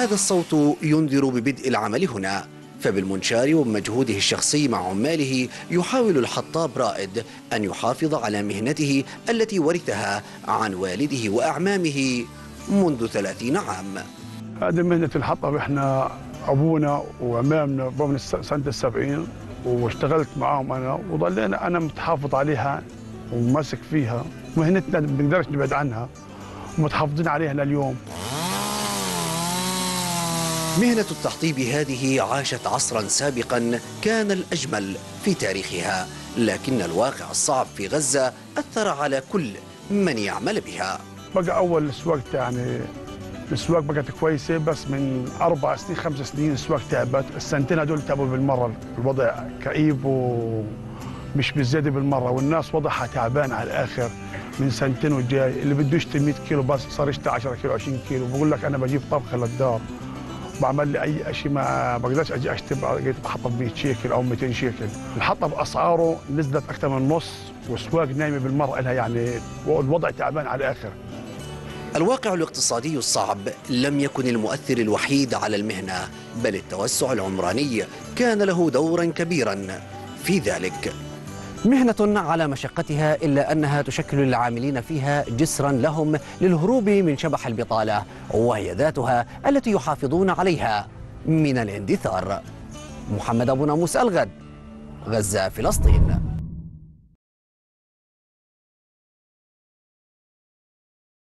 هذا الصوت ينذر ببدء العمل هنا فبالمنشار وبمجهوده الشخصي مع عماله يحاول الحطاب رائد أن يحافظ على مهنته التي ورثها عن والده وأعمامه منذ ثلاثين عام. هذه مهنة الحطب إحنا أبونا وامامنا ابونا سنة السبعين واشتغلت معاهم أنا وظلينا أنا متحافظ عليها وماسك فيها. مهنتنا ما بنقدرش نبعد عنها ومتحافظين عليها لليوم. مهنة التحطيب هذه عاشت عصرا سابقا كان الأجمل في تاريخها لكن الواقع الصعب في غزة أثر على كل من يعمل بها. بقى أول السواق يعني السواق بقت كويسة بس من أربع سنين خمس سنين السواق تعبت. السنتين هدول تعبوا بالمرة الوضع كئيب ومش بالزياده بالمرة والناس وضعها تعبان على الآخر من سنتين وجاي. اللي بده يشتري 100 كيلو بس صار يشتري 10 كيلو 20 كيلو. بقول لك أنا بجيب طبخه للدار. بعمل لي أي شيء ما بقدرش أجي أشتري بقيت بحطب 100 شيكل أو 200 شيكل. الحطب أسعاره نزلت أكثر من نص والسواق نايمة بالمرة لها يعني والوضع تعبان على الآخر. الواقع الاقتصادي الصعب لم يكن المؤثر الوحيد على المهنة بل التوسع العمراني كان له دورا كبيرا. في ذلك مهنة على مشقتها إلا أنها تشكل للعاملين فيها جسرا لهم للهروب من شبح البطالة وهي ذاتها التي يحافظون عليها من الاندثار. محمد أبو ناموس الغد غزة فلسطين.